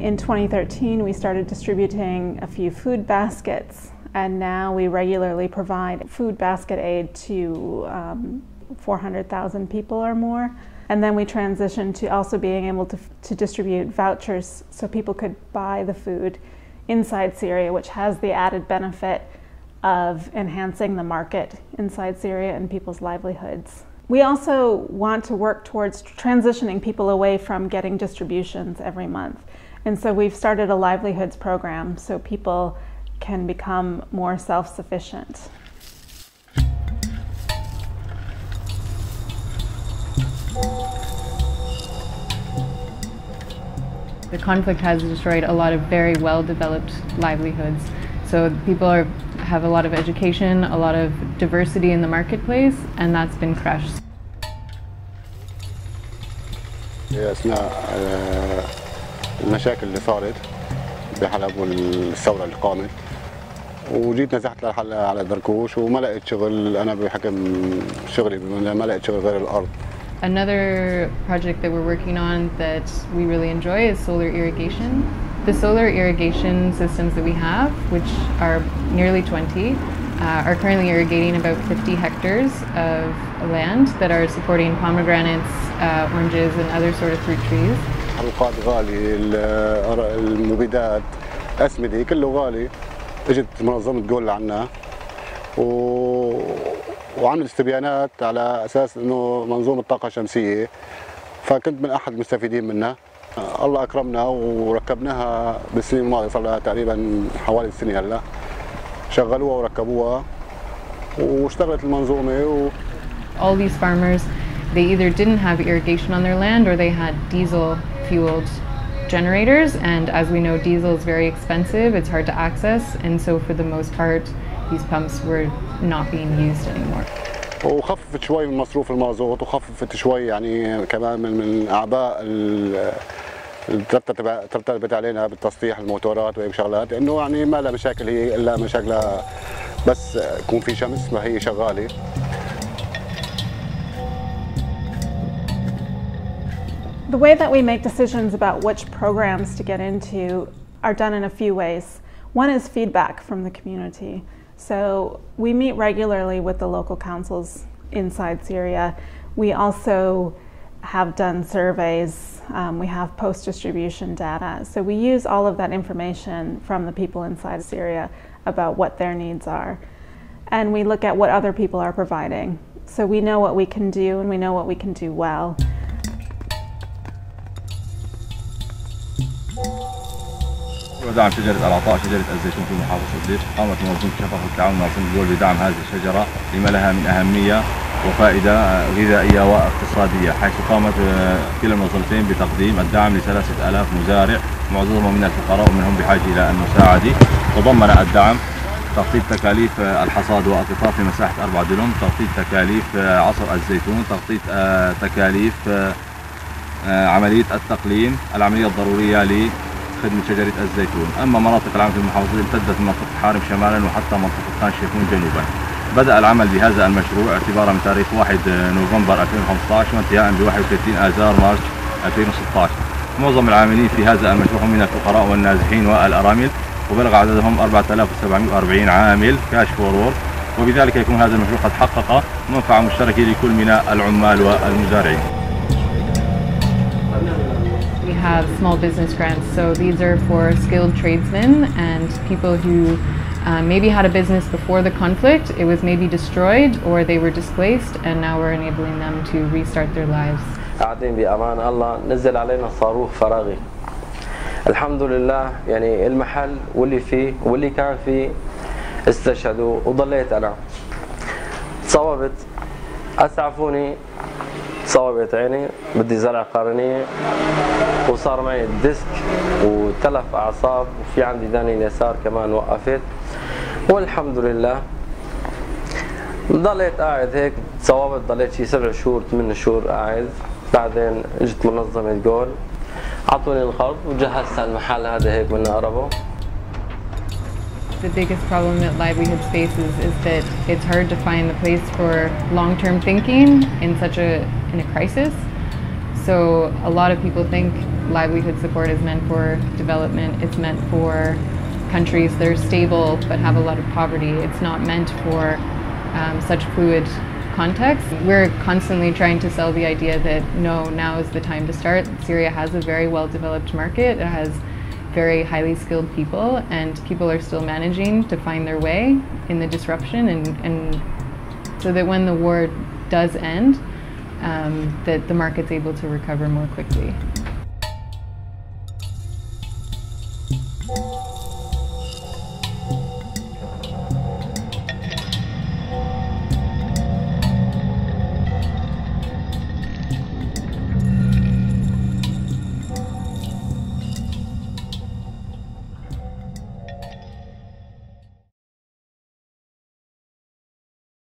In 2013, we started distributing a few food baskets, and now we regularly provide food basket aid to um, 400,000 people or more. And then we transitioned to also being able to, to distribute vouchers so people could buy the food inside Syria, which has the added benefit of enhancing the market inside Syria and people's livelihoods. We also want to work towards transitioning people away from getting distributions every month. And so we've started a livelihoods program so people can become more self sufficient. The conflict has destroyed a lot of very well developed livelihoods. So people are, have a lot of education, a lot of diversity in the marketplace, and that's been crushed. Yes, now. Uh... المشاكل اللي صارت بحلب والثورة اللي قامت وجيت نزحت للحل على دركوش وما لقيت شغل أنا بحكم شغلي ما لقيت شغل غير الأرض Another project that we're working on that we really enjoy is solar irrigation. The solar irrigation systems that we have, which are nearly 20, uh, are currently irrigating about 50 hectares of land that are supporting pomegranates, uh, oranges, and other sort of fruit trees. القاد غالي المبيدات أسمدة كله غالي. اجت منظمة جول عنا. و... وعمل استبيانات على أساس إنه منظومة طاقة شمسية. فكنت من أحد المستفيدين منها. الله أكرمنا وركبناها بالسنين الماضية صار لها تقريبا حوالي سنه هلا. شغلوها وركبوها. واشتغلت المنظومة و... All these farmers they either didn't have irrigation on their land or they had diesel fueled generators and as we know diesel is very expensive it's hard to access and so for the most part these pumps were not being used anymore. وخففت شوي من مصروف المازوت وخففت شوي يعني كمان من من اعباء ترتبت علينا بالتصليح الموتورات وهيك شغلات انه يعني ما لها مشاكل هي الا مشاكلها بس يكون في شمس ما هي شغاله The way that we make decisions about which programs to get into are done in a few ways. One is feedback from the community. So we meet regularly with the local councils inside Syria. We also have done surveys, um, we have post distribution data. So we use all of that information from the people inside Syria about what their needs are. And we look at what other people are providing. So we know what we can do and we know what we can do well. ودعم شجرة العطاء شجرة الزيتون في محافظة ديش قامت منظمة شفق التعاون مع الدول بدعم هذه الشجرة لما لها من أهمية وفائدة غذائية واقتصادية حيث قامت كلا المنظمتين بتقديم الدعم لثلاثة آلاف مزارع معظمهم من الفقراء ومنهم بحاجة إلى المساعدة تضمن الدعم تغطية تكاليف الحصاد واقتطاف في مساحة 4 دلم تغطية تكاليف عصر الزيتون تغطية تكاليف عملية التقليم العملية الضرورية خدمة شجرة الزيتون. أما مناطق العمل في المحافظة امتدت من منطقة حارم شمالا وحتى منطقة خان شيخون جنوبا بدأ العمل بهذا المشروع اعتبارا من تاريخ 1 نوفمبر 2015 وانتهاء ب 31 آذار مارس 2016 معظم العاملين في هذا المشروع هم من الفقراء والنازحين والأرامل وبلغ عددهم 4740 عامل كاش فورور. وبذلك يكون هذا المشروع قد حقق منفعة مشتركة لكل من العمال والمزارعين. have small business grants. So these are for skilled tradesmen and people who uh, maybe had a business before the conflict, it was maybe destroyed or they were displaced, and now we're enabling them to restart their lives. قاعدين بأمان الله نزل علينا صاروخ فراغي الحمد لله يعني المحل واللي فيه واللي كان فيه استشهدوا وضليت أنا صوبت أسعفوني صوبت عيني بدي زرع قرنية وصار معي ديسك وتلف أعصاب وفي عندي داني اليسار كمان وقفت. والحمد لله. ضليت قاعد هيك صوابت ضليت شي سبع شهور ثمان شهور قاعد. بعدين اجت منظمة جول. عطوني القرض وجهزت المحل هذا هيك من قربه The biggest problem that livelihoods faces is that it's hard to find the place for long-term thinking in such a in a crisis. So a lot of people think livelihood support is meant for development. It's meant for countries that are stable but have a lot of poverty. It's not meant for um, such fluid context. We're constantly trying to sell the idea that no, now is the time to start. Syria has a very well developed market. It has very highly skilled people, and people are still managing to find their way in the disruption, and, and so that when the war does end, um, that the market's able to recover more quickly.